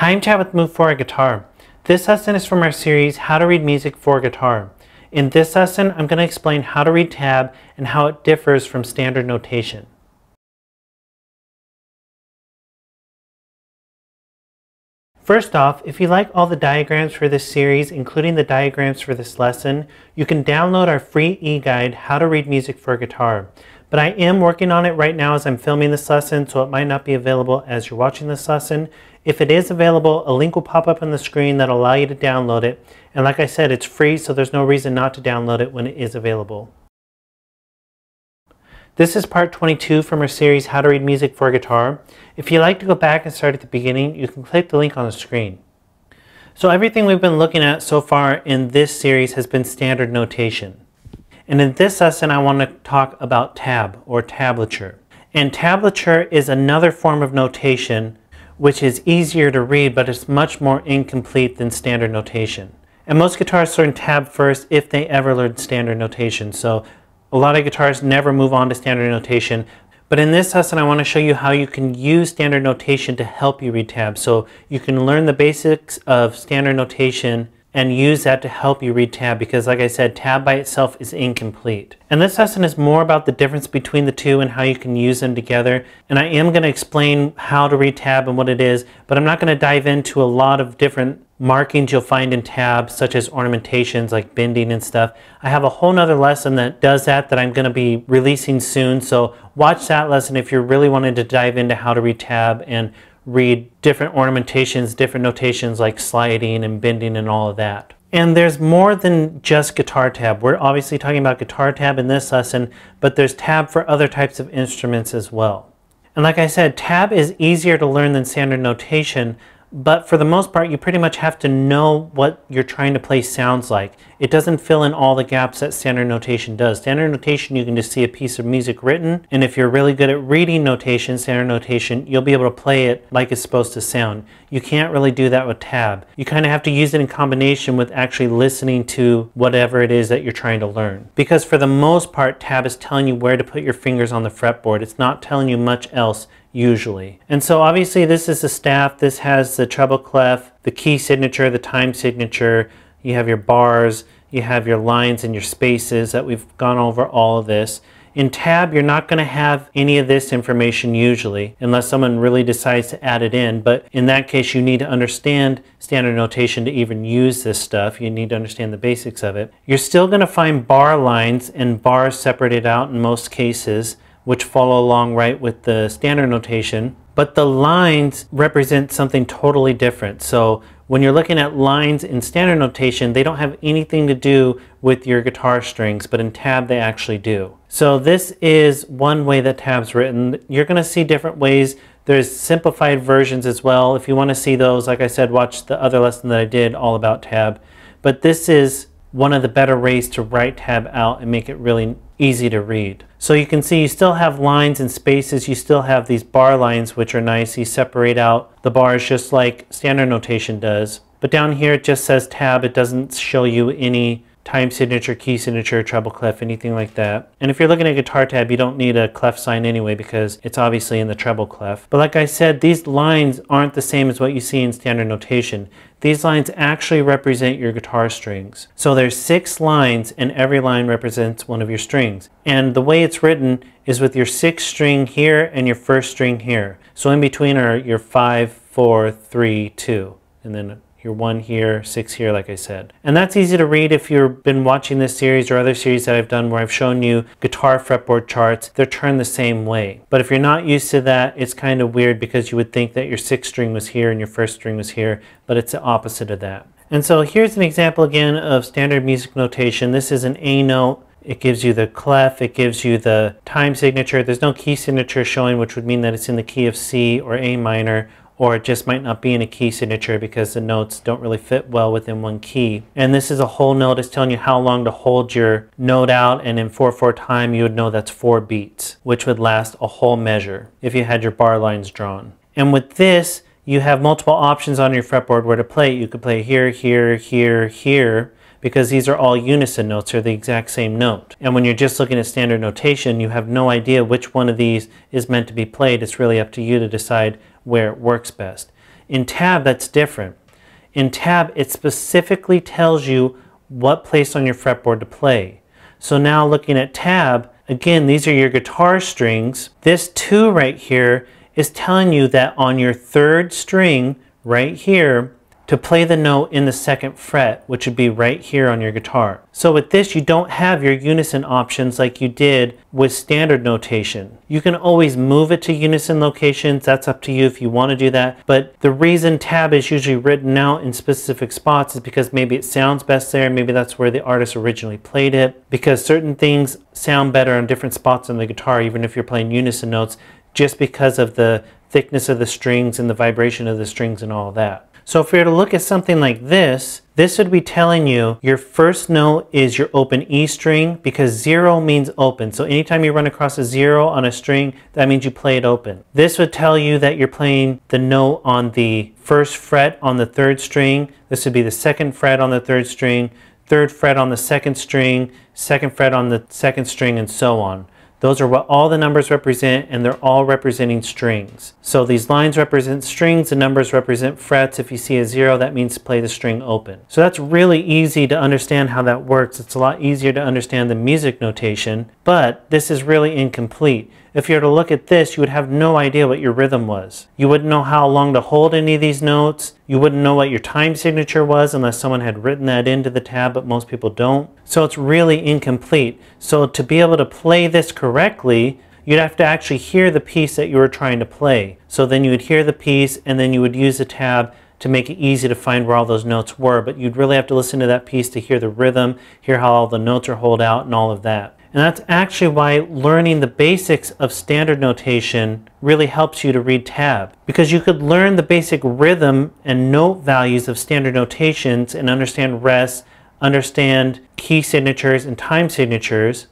Hi, I'm Chad with Move Forward Guitar. This lesson is from our series, How to Read Music for Guitar. In this lesson, I'm going to explain how to read tab and how it differs from standard notation. First off, if you like all the diagrams for this series, including the diagrams for this lesson, you can download our free e-guide, How to Read Music for Guitar. But I am working on it right now as I'm filming this lesson, so it might not be available as you're watching this lesson. If it is available, a link will pop up on the screen that'll allow you to download it. And like I said, it's free, so there's no reason not to download it when it is available. This is part 22 from our series, How to Read Music for Guitar. If you'd like to go back and start at the beginning, you can click the link on the screen. So everything we've been looking at so far in this series has been standard notation. And in this lesson, I want to talk about tab or tablature. And tablature is another form of notation which is easier to read, but it's much more incomplete than standard notation. And most guitarists learn tab first if they ever learn standard notation. So a lot of guitarists never move on to standard notation. But in this lesson, I want to show you how you can use standard notation to help you read tab. So you can learn the basics of standard notation and use that to help you read tab because like I said, tab by itself is incomplete. And this lesson is more about the difference between the two and how you can use them together. And I am going to explain how to read tab and what it is, but I'm not going to dive into a lot of different markings you'll find in tabs such as ornamentations like bending and stuff. I have a whole nother lesson that does that that I'm going to be releasing soon. So watch that lesson if you're really wanting to dive into how to read tab and read different ornamentations, different notations like sliding and bending and all of that. And there's more than just guitar tab. We're obviously talking about guitar tab in this lesson, but there's tab for other types of instruments as well. And like I said, tab is easier to learn than standard notation, but for the most part, you pretty much have to know what you're trying to play sounds like. It doesn't fill in all the gaps that standard notation does. Standard notation, you can just see a piece of music written, and if you're really good at reading notation, standard notation, you'll be able to play it like it's supposed to sound. You can't really do that with tab. You kind of have to use it in combination with actually listening to whatever it is that you're trying to learn. Because for the most part, tab is telling you where to put your fingers on the fretboard. It's not telling you much else usually. And so obviously this is the staff. This has the treble clef, the key signature, the time signature. You have your bars, you have your lines and your spaces that we've gone over all of this. In tab, you're not going to have any of this information usually, unless someone really decides to add it in. But in that case, you need to understand standard notation to even use this stuff. You need to understand the basics of it. You're still going to find bar lines and bars separated out in most cases which follow along right with the standard notation. But the lines represent something totally different. So when you're looking at lines in standard notation, they don't have anything to do with your guitar strings, but in tab they actually do. So this is one way that tab's written. You're gonna see different ways. There's simplified versions as well. If you wanna see those, like I said, watch the other lesson that I did all about tab. But this is one of the better ways to write tab out and make it really easy to read. So you can see you still have lines and spaces, you still have these bar lines which are nice. You separate out the bars just like standard notation does. But down here it just says tab, it doesn't show you any time signature, key signature, treble clef, anything like that. And if you're looking at guitar tab, you don't need a clef sign anyway because it's obviously in the treble clef. But like I said, these lines aren't the same as what you see in standard notation. These lines actually represent your guitar strings. So there's six lines and every line represents one of your strings. And the way it's written is with your sixth string here and your first string here. So in between are your five, four, three, two, and then your one here, six here, like I said. And that's easy to read if you've been watching this series or other series that I've done where I've shown you guitar fretboard charts. They're turned the same way. But if you're not used to that, it's kind of weird because you would think that your sixth string was here and your first string was here, but it's the opposite of that. And so here's an example again of standard music notation. This is an A note. It gives you the clef, it gives you the time signature. There's no key signature showing, which would mean that it's in the key of C or A minor or it just might not be in a key signature because the notes don't really fit well within one key. And this is a whole note. It's telling you how long to hold your note out and in 4-4 time you would know that's 4 beats, which would last a whole measure if you had your bar lines drawn. And with this, you have multiple options on your fretboard where to play. You could play here, here, here, here, because these are all unison notes, they're the exact same note. And when you're just looking at standard notation, you have no idea which one of these is meant to be played. It's really up to you to decide where it works best. In tab, that's different. In tab, it specifically tells you what place on your fretboard to play. So now looking at tab, again, these are your guitar strings. This two right here is telling you that on your third string right here, to play the note in the second fret, which would be right here on your guitar. So with this, you don't have your unison options like you did with standard notation. You can always move it to unison locations. That's up to you if you want to do that. But the reason tab is usually written out in specific spots is because maybe it sounds best there. Maybe that's where the artist originally played it. Because certain things sound better on different spots on the guitar, even if you're playing unison notes, just because of the thickness of the strings and the vibration of the strings and all that. So if we were to look at something like this, this would be telling you your first note is your open E string because zero means open. So anytime you run across a zero on a string, that means you play it open. This would tell you that you're playing the note on the first fret on the third string. This would be the second fret on the third string, third fret on the second string, second fret on the second string, and so on. Those are what all the numbers represent and they're all representing strings. So these lines represent strings, the numbers represent frets. If you see a zero, that means play the string open. So that's really easy to understand how that works. It's a lot easier to understand the music notation, but this is really incomplete. If you were to look at this, you would have no idea what your rhythm was. You wouldn't know how long to hold any of these notes. You wouldn't know what your time signature was unless someone had written that into the tab, but most people don't. So it's really incomplete. So to be able to play this correctly, you'd have to actually hear the piece that you were trying to play. So then you would hear the piece and then you would use the tab to make it easy to find where all those notes were, but you'd really have to listen to that piece to hear the rhythm, hear how all the notes are hold out and all of that. And that's actually why learning the basics of standard notation really helps you to read tab. Because you could learn the basic rhythm and note values of standard notations and understand rests, understand key signatures and time signatures.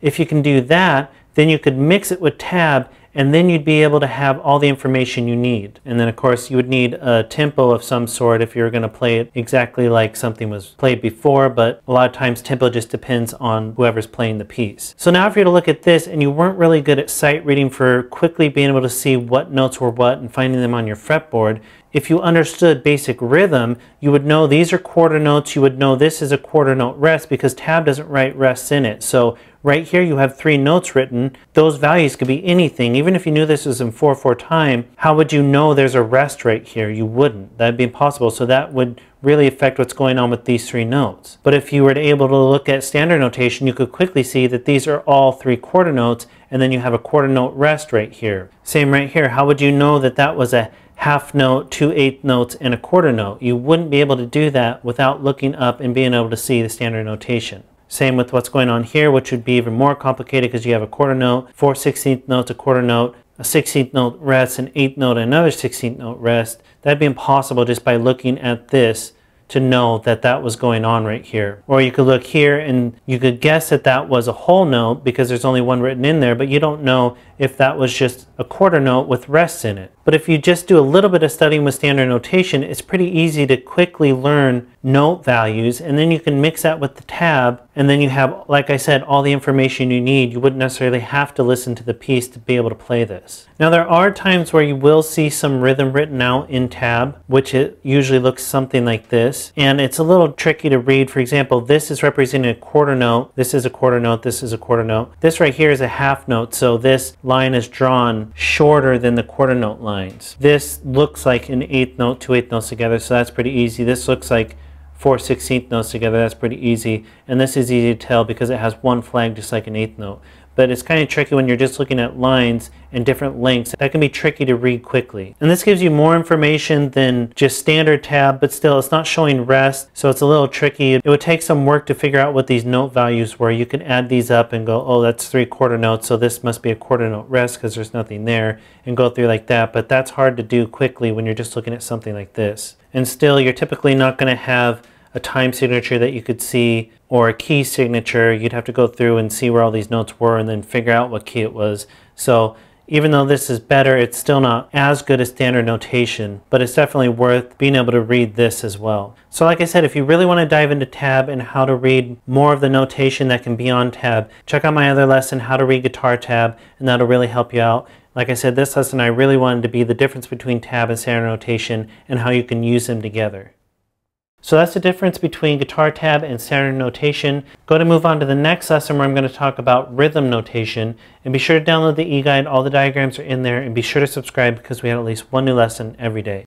If you can do that, then you could mix it with tab and then you'd be able to have all the information you need. And then of course you would need a tempo of some sort if you're going to play it exactly like something was played before, but a lot of times tempo just depends on whoever's playing the piece. So now if you were to look at this and you weren't really good at sight reading for quickly being able to see what notes were what and finding them on your fretboard, if you understood basic rhythm, you would know these are quarter notes, you would know this is a quarter note rest because tab doesn't write rests in it. So Right here you have three notes written. Those values could be anything. Even if you knew this was in 4-4 time, how would you know there's a rest right here? You wouldn't. That'd be impossible. So that would really affect what's going on with these three notes. But if you were able to look at standard notation, you could quickly see that these are all three quarter notes, and then you have a quarter note rest right here. Same right here. How would you know that that was a half note, two eighth notes, and a quarter note? You wouldn't be able to do that without looking up and being able to see the standard notation. Same with what's going on here, which would be even more complicated because you have a quarter note, four sixteenth notes, a quarter note, a 16th note rest, an 8th note, another 16th note rest. That'd be impossible just by looking at this to know that that was going on right here. Or you could look here and you could guess that that was a whole note because there's only one written in there, but you don't know if that was just a quarter note with rests in it. But if you just do a little bit of studying with standard notation, it's pretty easy to quickly learn note values and then you can mix that with the tab and then you have, like I said, all the information you need. You wouldn't necessarily have to listen to the piece to be able to play this. Now there are times where you will see some rhythm written out in tab, which it usually looks something like this. And it's a little tricky to read. For example, this is representing a quarter note. This is a quarter note. This is a quarter note. This right here is a half note. So this line is drawn shorter than the quarter note lines. This looks like an eighth note, two eighth notes together, so that's pretty easy. This looks like four sixteenth notes together, that's pretty easy. And this is easy to tell because it has one flag just like an eighth note but it's kind of tricky when you're just looking at lines and different lengths. That can be tricky to read quickly. And this gives you more information than just standard tab, but still it's not showing rest, so it's a little tricky. It would take some work to figure out what these note values were. You can add these up and go, oh, that's three quarter notes, so this must be a quarter note rest because there's nothing there, and go through like that. But that's hard to do quickly when you're just looking at something like this. And still, you're typically not going to have a time signature that you could see or a key signature. You'd have to go through and see where all these notes were and then figure out what key it was. So Even though this is better, it's still not as good as standard notation, but it's definitely worth being able to read this as well. So like I said, if you really want to dive into tab and how to read more of the notation that can be on tab, check out my other lesson, how to read guitar tab, and that'll really help you out. Like I said, this lesson I really wanted to be the difference between tab and standard notation and how you can use them together. So that's the difference between guitar tab and standard notation. Go to move on to the next lesson where I'm going to talk about rhythm notation. And be sure to download the e-guide. All the diagrams are in there. And be sure to subscribe because we have at least one new lesson every day.